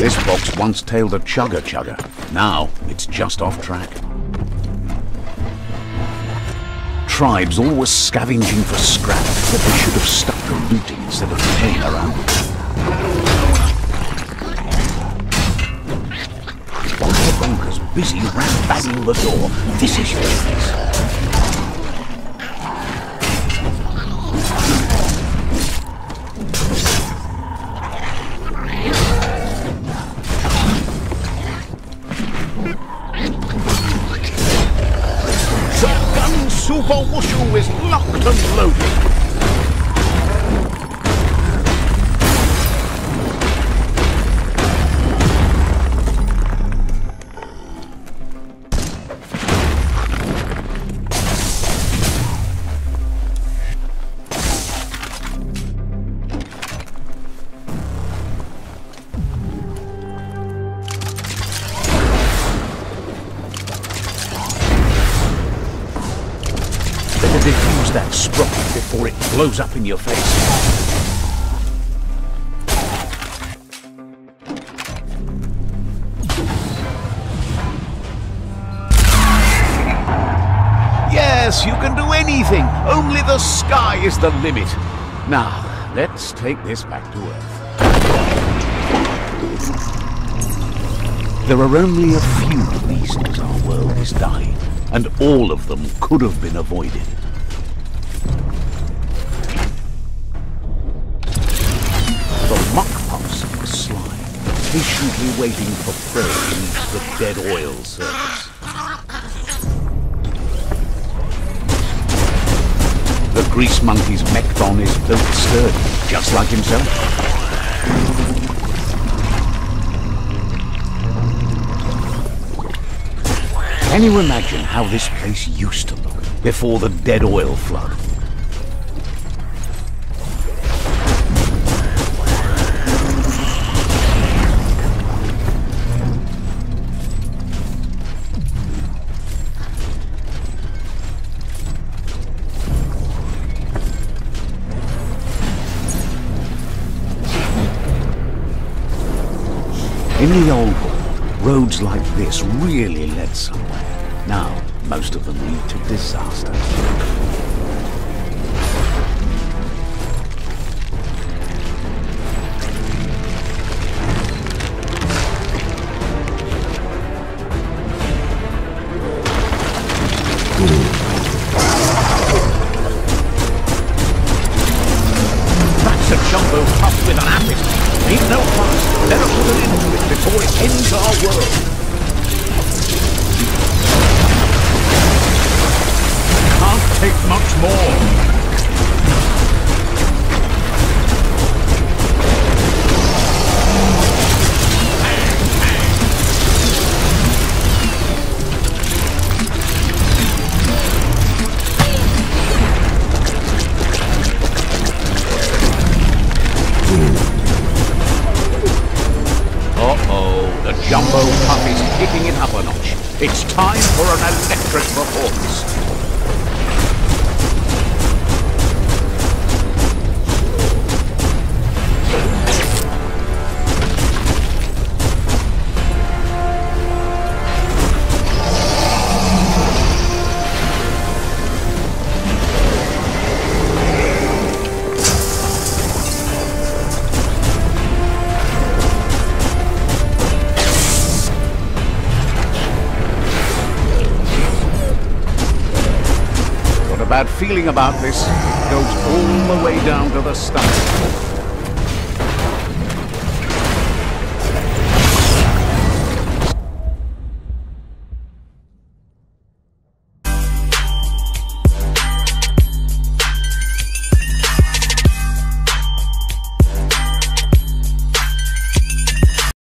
This box once tailed a chugger chugger. Now it's just off track. Tribes always scavenging for scrap that they should have stuck to looting instead of playing around. Of the bonkers busy ram banging the door. This is your gun super wushu is locked and loaded. Defuse that sprocket before it blows up in your face. Yes, you can do anything. Only the sky is the limit. Now, let's take this back to Earth. There are only a few reasons our world is dying, and all of them could have been avoided. Patiently waiting for prey beneath the dead oil surface. The grease monkey's Mekton is built sturdy, just like himself. Can you imagine how this place used to look before the dead oil flood? In the old world, roads like this really led somewhere. Now, most of them lead to disaster. Before it ends our world. Can't take much more. Jumbo pup is kicking it up a notch. It's time for an electric performance. Bad feeling about this. Goes all the way down to the stomach.